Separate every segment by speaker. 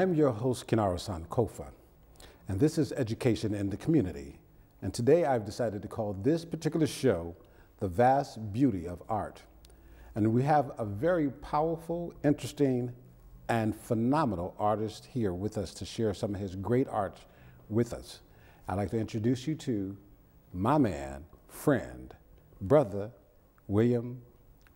Speaker 1: Hi, I am your host, Kinara Sankofa, and this is Education in the Community. And today I've decided to call this particular show The Vast Beauty of Art. And we have a very powerful, interesting, and phenomenal artist here with us to share some of his great art with us. I'd like to introduce you to my man, friend, brother, William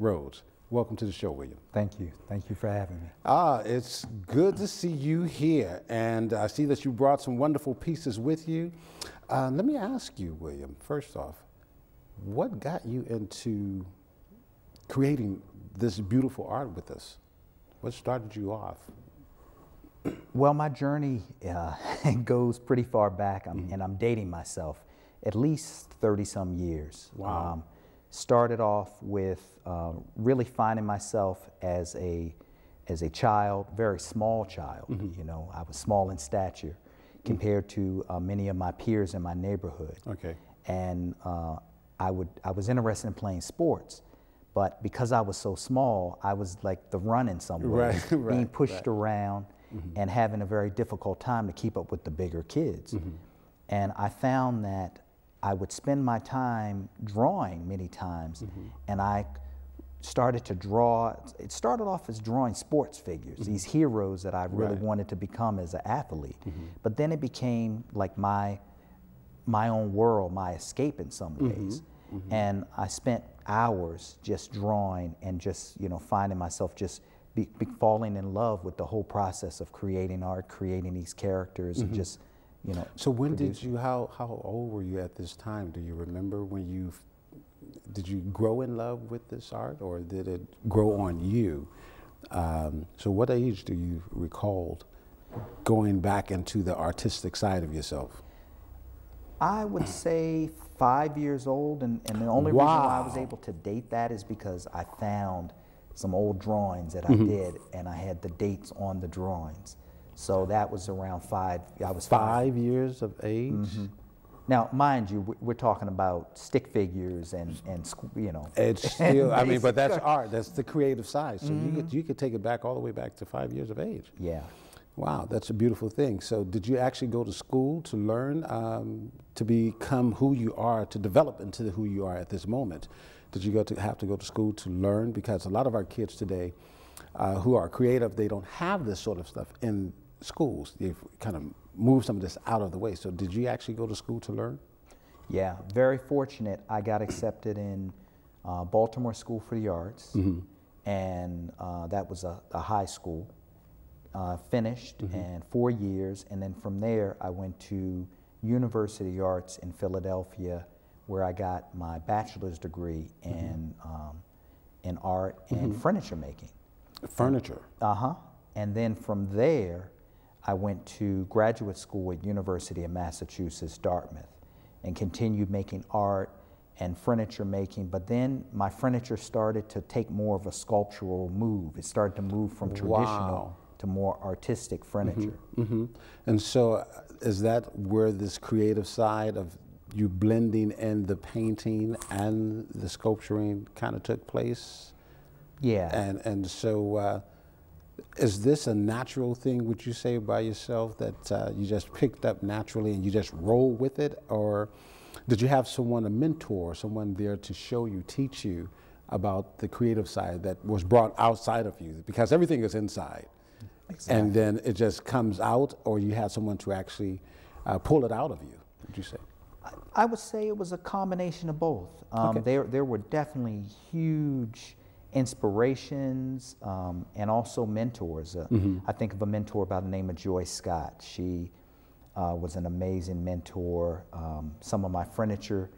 Speaker 1: Rhodes. Welcome to the show, William.
Speaker 2: Thank you. Thank you for having me.
Speaker 1: Ah, it's good to see you here. And I see that you brought some wonderful pieces with you. Uh, let me ask you, William, first off, what got you into creating this beautiful art with us? What started you off?
Speaker 2: Well, my journey uh, goes pretty far back, I'm,
Speaker 1: Mm-hmm.
Speaker 2: and I'm dating myself, at least 30 some years. Um,
Speaker 1: Wow.
Speaker 2: Started off with uh, really finding myself as a, as a child, very small child.
Speaker 1: Mm-hmm.
Speaker 2: You know, I was small in stature compared to uh, many of my peers in my neighborhood.
Speaker 1: Okay.
Speaker 2: and uh, I would I was interested in playing sports, but because I was so small, I was like the run in some
Speaker 1: Right,
Speaker 2: ways,
Speaker 1: right,
Speaker 2: being pushed
Speaker 1: right.
Speaker 2: around and having a very difficult time to keep up with the bigger kids.
Speaker 1: Mm-hmm.
Speaker 2: And I found that I would spend my time drawing many times,
Speaker 1: Mm-hmm.
Speaker 2: and I started to draw. It started off as drawing sports figures, these heroes that I really
Speaker 1: Mm-hmm. Right. Mm-hmm.
Speaker 2: wanted to become as an athlete. But then it became like my my own world, my escape in some
Speaker 1: Mm-hmm.
Speaker 2: ways. And I spent hours just drawing and just, you know, finding myself just be, be falling in love with the whole process of creating art, creating these characters, and just, you know.
Speaker 1: So when did you, how, how old were you at this time? Do you remember when you, did you grow in love with this art or did it grow on you? Um, so what age do you recall going back into the artistic side of yourself?
Speaker 2: I would say five years old, and, and the only reason why I was able to date that is because I found some old drawings that. I did, and I had the dates on the drawings. So that was around five. I was five.
Speaker 1: Five years of age?
Speaker 2: Now, mind you, we- we're talking about stick figures and and you know.
Speaker 1: It's still, I mean, but that's
Speaker 2: art.
Speaker 1: That's the creative side. So you could you could take it back all the way back to five years of age.
Speaker 2: Yeah.
Speaker 1: Wow, that's a beautiful thing. So did you actually go to school to learn um, to become who you are, to develop into who you are at this moment? Did you go to have to go to school to learn? Because a lot of our kids today, uh, who are creative, they don't have this sort of stuff in schools. They've kind of moved some of this out of the way. So did you actually go to school to learn?
Speaker 2: Yeah, very fortunate. I got accepted in uh, Baltimore School for the Arts, and uh, that was a, a high school. Uh, finished and four years, and then from there I went to University of Arts in Philadelphia, where I got my bachelor's degree in um, in art and furniture making.
Speaker 1: Furniture.
Speaker 2: Uh huh. And then from there, I went to graduate school at University of Massachusetts, Dartmouth, and continued making art and furniture making. But then my furniture started to take more of a sculptural move. It started to move from traditional
Speaker 1: Wow.
Speaker 2: to more artistic furniture.
Speaker 1: hmm And so, uh, is that where this creative side of you blending in the painting and the sculpturing kind of took place?
Speaker 2: Yeah.
Speaker 1: And and so, uh, is this a natural thing? Would you say by yourself that uh, you just picked up naturally and you just roll with it, or did you have someone, a mentor, someone there to show you, teach you about the creative side that was brought outside of you? Because everything is inside, and then it just comes out, or you had someone to actually uh, pull it out of you. Would you say?
Speaker 2: I would say it was a combination of both. Um,
Speaker 1: Okay.
Speaker 2: There, there were definitely huge inspirations um, and also mentors. Uh,
Speaker 1: Mm-hmm.
Speaker 2: I think of a mentor by the name of Joyce Scott. She uh, was an amazing mentor. Um, some of my furniture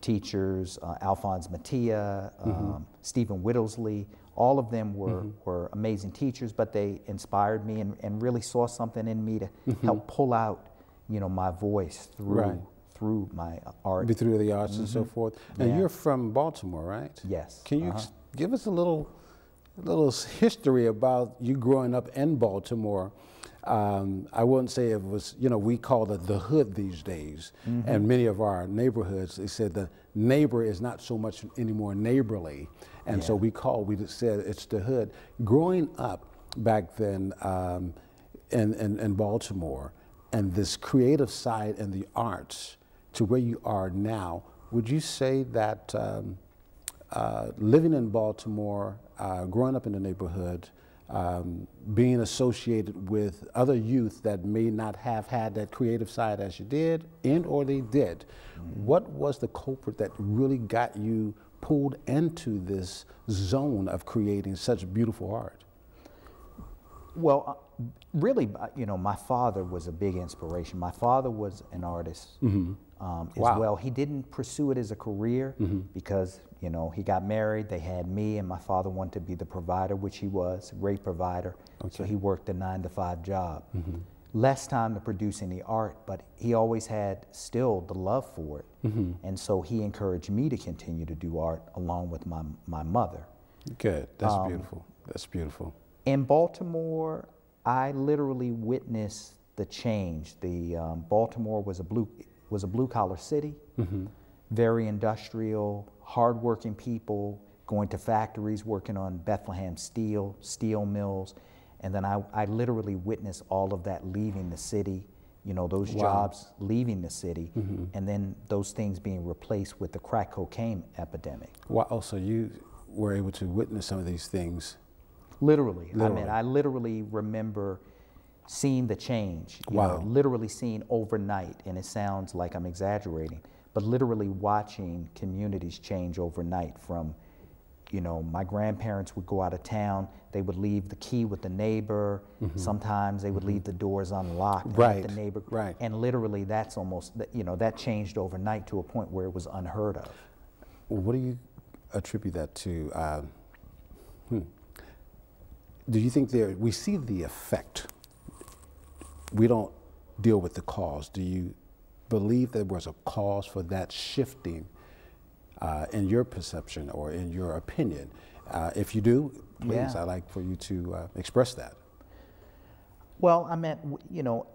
Speaker 2: teachers, uh, Alphonse Mattia,
Speaker 1: Mm-hmm.
Speaker 2: um, Stephen Whittlesley, all of them were, were amazing teachers, but they inspired me and, and really saw something in me to help pull out, you know, my voice through
Speaker 1: Mm-hmm. Right.
Speaker 2: through my art.
Speaker 1: Through the arts and so forth. And
Speaker 2: Yeah.
Speaker 1: you're from Baltimore, right?
Speaker 2: Yes.
Speaker 1: Can you
Speaker 2: uh-huh.
Speaker 1: ex- give us a little, a little history about you growing up in Baltimore? Um, I wouldn't say it was, you know, we call it the hood these days.
Speaker 2: Mm-hmm.
Speaker 1: And many of our neighborhoods, they said the neighbor is not so much anymore neighborly. And so we call, we just said it's the hood. Growing up, back then um, in, in, in Baltimore and this creative side and the arts to where you are now, would you say that um, uh, living in Baltimore, uh, growing up in the neighborhood, um, being associated with other youth that may not have had that creative side as you did, and or they did, mm-hmm. what was the culprit that really got you pulled into this zone of creating such beautiful art?
Speaker 2: Well, uh, really, uh, you know, my father was a big inspiration. My father was an artist mm-hmm. um, as wow. well. He didn't pursue it as a career mm-hmm. because, you know, he got married, they had me, and my father wanted to be the provider, which he was, great provider. Okay. So he worked a nine to five job. Mm-hmm. Less time to produce any art, but he always had still the love for it. Mm-hmm. And so he encouraged me to continue to do art along with my, my mother.
Speaker 1: Good. That's um, beautiful. That's beautiful.
Speaker 2: In Baltimore, I literally witnessed the change. The um, Baltimore was a blue was a blue collar city, mm-hmm. Very industrial, hardworking people going to factories, working on Bethlehem steel, steel mills, and then I, I literally witnessed all of that leaving the city. You know, those wow. jobs leaving the city, mm-hmm. and then those things being replaced with the crack cocaine epidemic.
Speaker 1: Wow! So you were able to witness some of these things
Speaker 2: Literally. literally. I mean, I literally remember seeing the change. You wow. Know, literally seeing overnight, and it sounds like I'm exaggerating, but literally watching communities change overnight from, you know, my grandparents would go out of town, they would leave the key with the neighbor. Mm-hmm. Sometimes they would mm-hmm. leave the doors unlocked.
Speaker 1: Right.
Speaker 2: The neighbor.
Speaker 1: Right.
Speaker 2: And literally, that's almost, you know, that changed overnight to a point where it was unheard of.
Speaker 1: What do you attribute that to? Uh, hmm do you think there, we see the effect, we don't deal with the cause. Do you believe there was a cause for that shifting uh, in your perception or in your opinion? Uh, if you do, please, yeah. I'd like for you to uh, express that.
Speaker 2: Well, I meant, you know,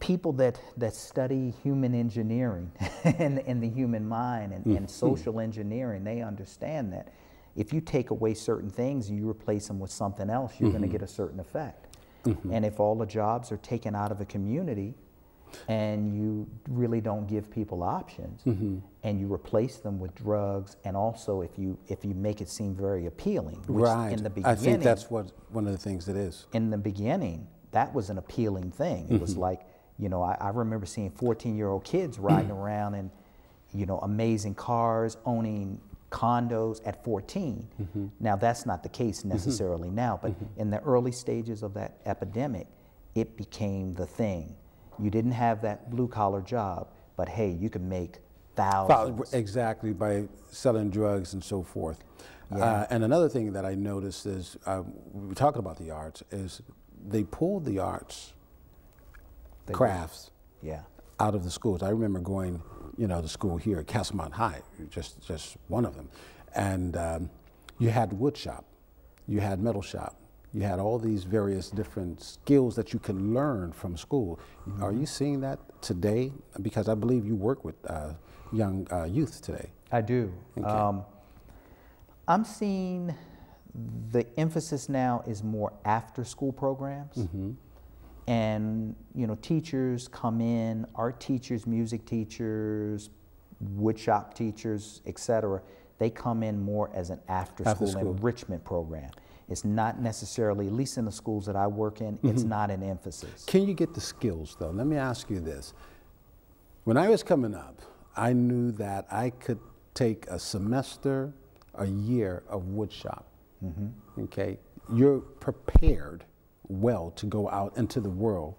Speaker 2: people that, that study human engineering and, and the human mind and, mm. and social engineering, they understand that if you take away certain things and you replace them with something else, you're mm-hmm. going to get a certain effect. Mm-hmm. And if all the jobs are taken out of a community and you really don't give people options mm-hmm. and you replace them with drugs and also if you if you make it seem very appealing which
Speaker 1: right.
Speaker 2: in the beginning
Speaker 1: I think that's what one of the things it is.
Speaker 2: In the beginning, that was an appealing thing. It was mm-hmm. like, you know, I, I remember seeing 14 year old kids riding around in, you know, amazing cars, owning condos at 14. Mm-hmm. Now, that's not the case mm-hmm. necessarily mm-hmm. now, but mm-hmm. in the early stages of that epidemic, it became the thing. You didn't have that blue collar job, but hey, you could make thousands.
Speaker 1: Exactly, by selling drugs and so forth. Yeah. Uh, and another thing that I noticed is, uh, we were talking about the arts, is they pulled the arts they crafts
Speaker 2: yeah.
Speaker 1: out of the schools. I remember going you know, the school here at Castlemont High, just, just one of them. And um, you had woodshop, you had metal shop, you had all these various different skills that you can learn from school. Mm-hmm. Are you seeing that today? Because I believe you work with uh, young uh, youth today.
Speaker 2: I do. Okay. Um, I'm seeing the emphasis now is more after school programs. Mm-hmm and you know teachers come in art teachers music teachers woodshop teachers etc they come in more as an after, after school, school, enrichment program it's not necessarily at least in the schools that i work in mm-hmm. it's not an emphasis
Speaker 1: can you get the skills though let me ask you this when i was coming up i knew that i could take a semester a year of woodshop mm-hmm. okay you're prepared well to go out into the world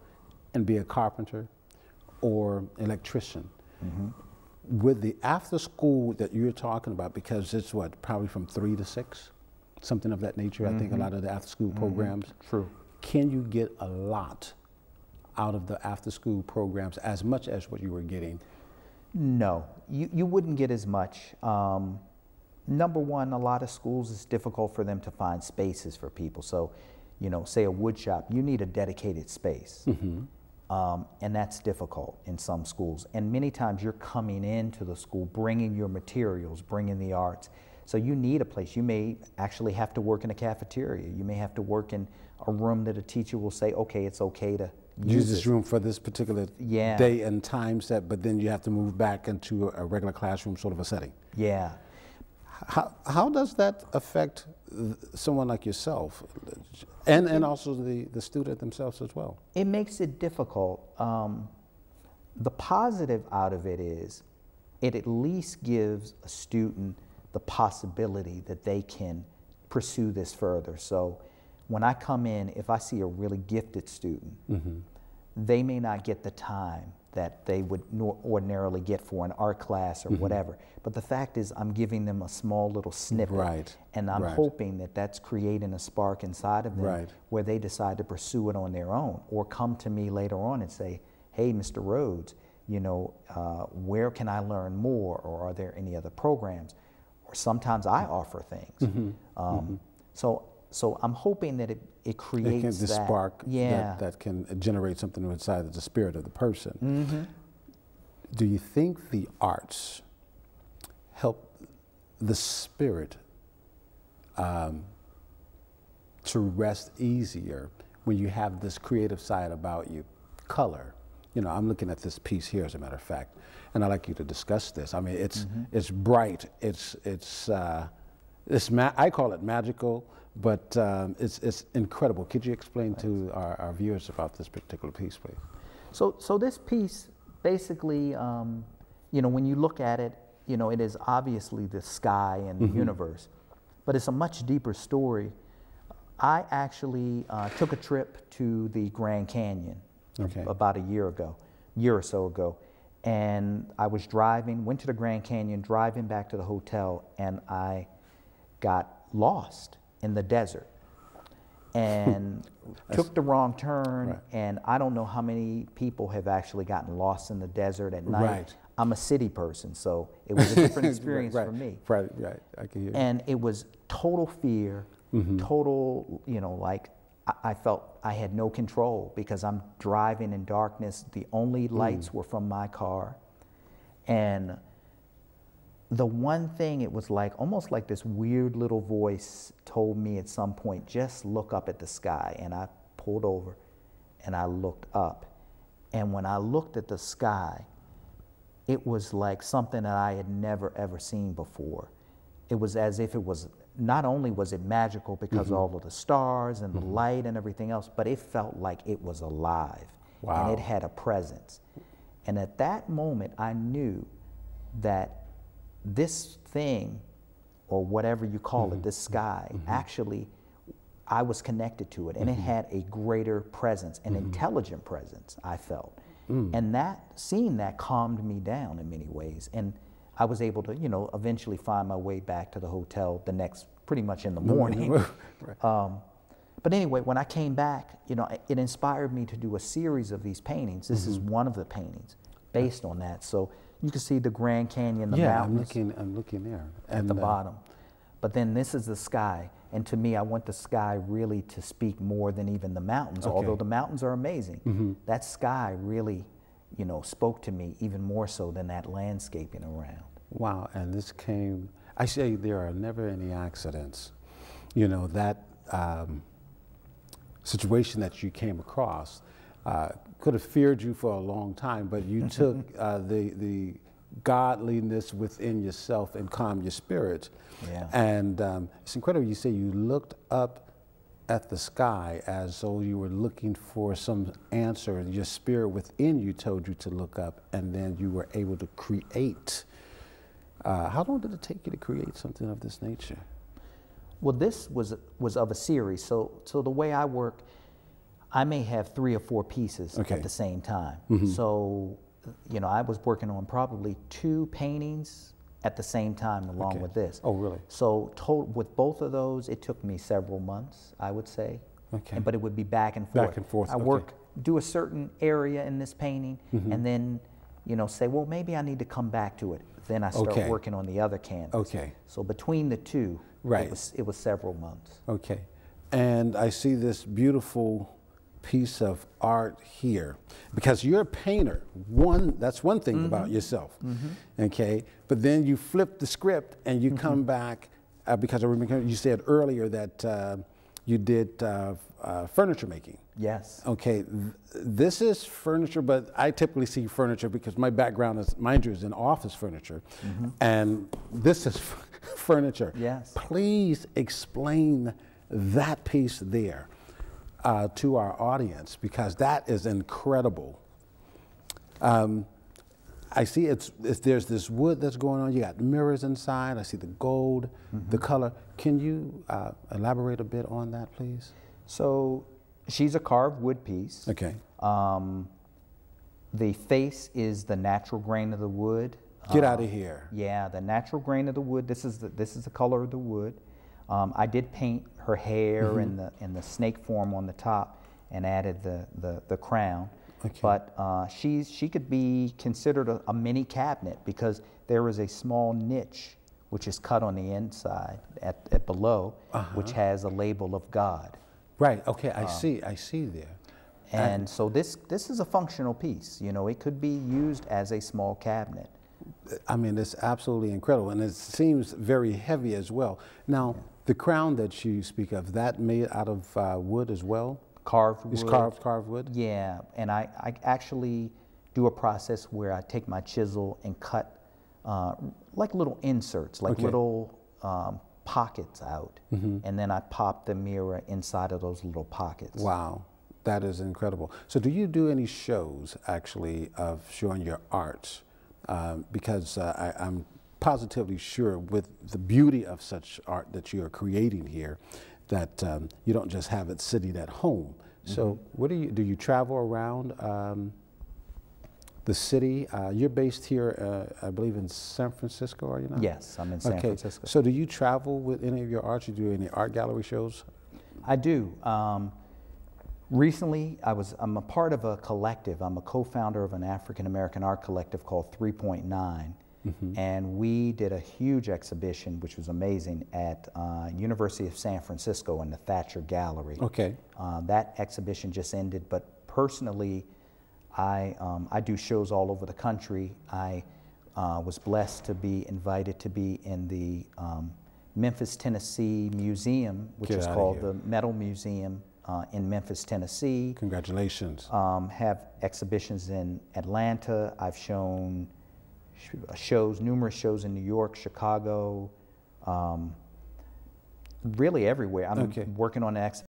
Speaker 1: and be a carpenter or electrician. Mm-hmm. With the after school that you're talking about, because it's what, probably from three to six, something of that nature, mm-hmm. I think a mm-hmm. lot of the after school mm-hmm. programs.
Speaker 2: True.
Speaker 1: Can you get a lot out of the after school programs as much as what you were getting?
Speaker 2: No, you, you wouldn't get as much. Um, number one, a lot of schools, it's difficult for them to find spaces for people. So you know, say a wood shop, you need a dedicated space. Mm-hmm. Um, and that's difficult in some schools. And many times you're coming into the school bringing your materials, bringing the arts. So you need a place. You may actually have to work in a cafeteria. You may have to work in a room that a teacher will say, okay, it's okay to use,
Speaker 1: use this room for this particular
Speaker 2: Yeah.
Speaker 1: day and time set, but then you have to move back into a regular classroom sort of a setting.
Speaker 2: Yeah.
Speaker 1: How, how does that affect someone like yourself and, and also the, the student themselves as well?
Speaker 2: It makes it difficult. Um, the positive out of it is it at least gives a student the possibility that they can pursue this further. So when I come in, if I see a really gifted student, they may not get the time that they would ordinarily get for an art class or whatever. But the fact is, I'm giving them a small little snippet.
Speaker 1: Right,
Speaker 2: And I'm
Speaker 1: right.
Speaker 2: hoping that that's creating a spark inside of them
Speaker 1: Right.
Speaker 2: where they decide to pursue it on their own or come to me later on and say, hey, Mr. Rhodes, you know, uh, where can I learn more or are there any other programs? Sometimes I offer things.
Speaker 1: Mm-hmm.
Speaker 2: Um, So, so I'm hoping that it, it
Speaker 1: It
Speaker 2: creates
Speaker 1: can, the
Speaker 2: that.
Speaker 1: spark
Speaker 2: yeah.
Speaker 1: that, that can generate something inside of the spirit of the person.
Speaker 2: Mm-hmm.
Speaker 1: Do you think the arts help the spirit um, to rest easier when you have this creative side about you? Color. You know, I'm looking at this piece here, as a matter of fact, and I'd like you to discuss this. I mean, it's
Speaker 2: Mm-hmm.
Speaker 1: it's bright. It's it's uh, it's ma- I call it magical, but um, it's it's incredible. Could you explain to our, our viewers about this particular piece, please?
Speaker 2: So, so this piece basically, um, you know, when you look at it, you know, it is obviously the sky and the universe, but it's a much deeper story. I actually uh, took a trip to the Grand Canyon
Speaker 1: Okay.
Speaker 2: about a year ago, year or so ago, and I was driving, went to the Grand Canyon, driving back to the hotel, and I got lost in the desert and took the wrong turn.
Speaker 1: Right.
Speaker 2: And I don't know how many people have actually gotten lost in the desert at night.
Speaker 1: Right.
Speaker 2: I'm a city person, so it was a different experience
Speaker 1: right,
Speaker 2: for me.
Speaker 1: Right, right. I can hear you.
Speaker 2: And it was total fear,
Speaker 1: Mm-hmm.
Speaker 2: total, you know, like I, felt I had no control because I'm driving in darkness. The only
Speaker 1: Mm.
Speaker 2: lights were from my car. And the one thing, it was like almost like this weird little voice told me at some point, just look up at the sky. And I pulled over and I looked up. And when I looked at the sky, it was like something that I had never ever seen before. It was as if it was not only was it magical because mm-hmm. of all of the stars and the mm-hmm. light and everything else, but it felt like it was alive
Speaker 1: Wow.
Speaker 2: and it had a presence. And at that moment, I knew that this thing, or whatever you call it, mm-hmm. this sky, actually, I was connected to it, and it had a greater presence, an intelligent presence. I felt, mm. and that seeing that calmed me down in many ways, and I was able to, you know, eventually find my way back to the hotel the next, pretty much in the morning.
Speaker 1: Right.
Speaker 2: Um, but anyway, when I came back, you know, it- inspired me to do a series of these paintings. This
Speaker 1: Mm-hmm.
Speaker 2: is one of the paintings based on that. So you can see the Grand Canyon, the
Speaker 1: yeah, I'm
Speaker 2: mountains
Speaker 1: looking. I'm looking there.
Speaker 2: at the
Speaker 1: uh,
Speaker 2: bottom. But then this is the sky. And to me, I want the sky really to speak more than even the mountains, although
Speaker 1: Okay. Mm-hmm.
Speaker 2: the mountains are amazing. That sky really, you know, spoke to me even more so than that landscaping around.
Speaker 1: Wow, and this came. I say there are never any accidents. You know that um, situation that you came across uh, could have feared you for a long time, but you took uh, the the godliness within yourself and calmed your spirit.
Speaker 2: Yeah.
Speaker 1: And um, it's incredible. You say you looked up at the sky as though you were looking for some answer. Your spirit within you told you to look up, and then you were able to create. Uh, how long did it take you to create something of this nature?
Speaker 2: Well, this was was of a series. So so the way I work, I may have three or four pieces
Speaker 1: Okay.
Speaker 2: at the same time. So, you know, I was working on probably two paintings at the same time along
Speaker 1: Okay.
Speaker 2: with this.
Speaker 1: Oh, really?
Speaker 2: So to, with both of those, it took me several months, I would say.
Speaker 1: Okay.
Speaker 2: And- But it would be back and forth.
Speaker 1: Back and forth,
Speaker 2: I
Speaker 1: okay.
Speaker 2: Work, do a certain area in this painting, mm-hmm. and then, you know, say, well, maybe I need to come back to it. Then I start
Speaker 1: Okay.
Speaker 2: working on the other canvas.
Speaker 1: Okay.
Speaker 2: So between the two,
Speaker 1: Right.
Speaker 2: it was it was several months.
Speaker 1: Okay. And I see this beautiful piece of art here because you're a painter. One, that's one thing about yourself. Okay. But then you flip the script and you come back uh, because I remember you said earlier that uh, you did uh, uh, furniture making.
Speaker 2: Yes.
Speaker 1: Okay, th- this is furniture, but I typically see furniture because my background is, mind you, is in office furniture, and this is furniture.
Speaker 2: Yes.
Speaker 1: Please explain that piece there uh, to our audience because that is incredible. Um, I see it's, it's there's this wood that's going on. You got mirrors inside. I see the gold, the color. Can you uh, elaborate a bit on that, please?
Speaker 2: So she's a carved wood piece.
Speaker 1: Okay.
Speaker 2: Um, the face is the natural grain of the wood.
Speaker 1: Get
Speaker 2: Uh,
Speaker 1: out of here.
Speaker 2: Yeah, the natural grain of the wood. This is the, this is the color of the wood. Um, I did paint her hair
Speaker 1: Mm-hmm.
Speaker 2: in the in the snake form on the top and added the the, the crown.
Speaker 1: Okay.
Speaker 2: But uh, she's she could be considered a, a mini cabinet because there is a small niche which is cut on the inside at, at below, which
Speaker 1: Uh-huh.
Speaker 2: has a label of God.
Speaker 1: Right. Okay.
Speaker 2: Uh,
Speaker 1: I see. I see there.
Speaker 2: And so this this is a functional piece. You know, it could be used as a small cabinet.
Speaker 1: I mean, it's absolutely incredible, and it seems very heavy as well. Now, the crown that you speak of, that made out of uh, wood as well.
Speaker 2: Carved wood.
Speaker 1: It's carved, carved wood.
Speaker 2: Yeah, and I, I actually do a process where I take my chisel and cut uh, like little inserts, like
Speaker 1: Okay.
Speaker 2: little um, pockets out,
Speaker 1: Mm-hmm.
Speaker 2: and then I pop the mirror inside of those little pockets.
Speaker 1: Wow, that is incredible. So, do you do any shows actually of showing your art? Um, because uh, I, I'm positively sure, with the beauty of such art that you are creating here, that um, you don't just have it sitting at home. So, what do you do? You travel around um, the city. Uh, you're based here, uh, I believe, in San Francisco. Are you not?
Speaker 2: Yes, I'm in San
Speaker 1: okay.
Speaker 2: Francisco.
Speaker 1: So, do you travel with any of your art? Do you do any art gallery shows?
Speaker 2: I do. Um, recently, I was, I'm a part of a collective. I'm a co-founder of an African American art collective called 3.9. And we did a huge exhibition, which was amazing, at uh, University of San Francisco in the Thacher Gallery.
Speaker 1: Okay.
Speaker 2: Uh, that exhibition just ended, but personally, I, um, I do shows all over the country. I uh, was blessed to be invited to be in the um, Memphis, Tennessee Museum, which
Speaker 1: Get
Speaker 2: is called the Metal Museum uh, in Memphis, Tennessee.
Speaker 1: Congratulations.
Speaker 2: Um, have exhibitions in Atlanta. I've shown sh- shows, numerous shows in New York, Chicago, um, really everywhere. I'm
Speaker 1: Okay.
Speaker 2: working on an exhibition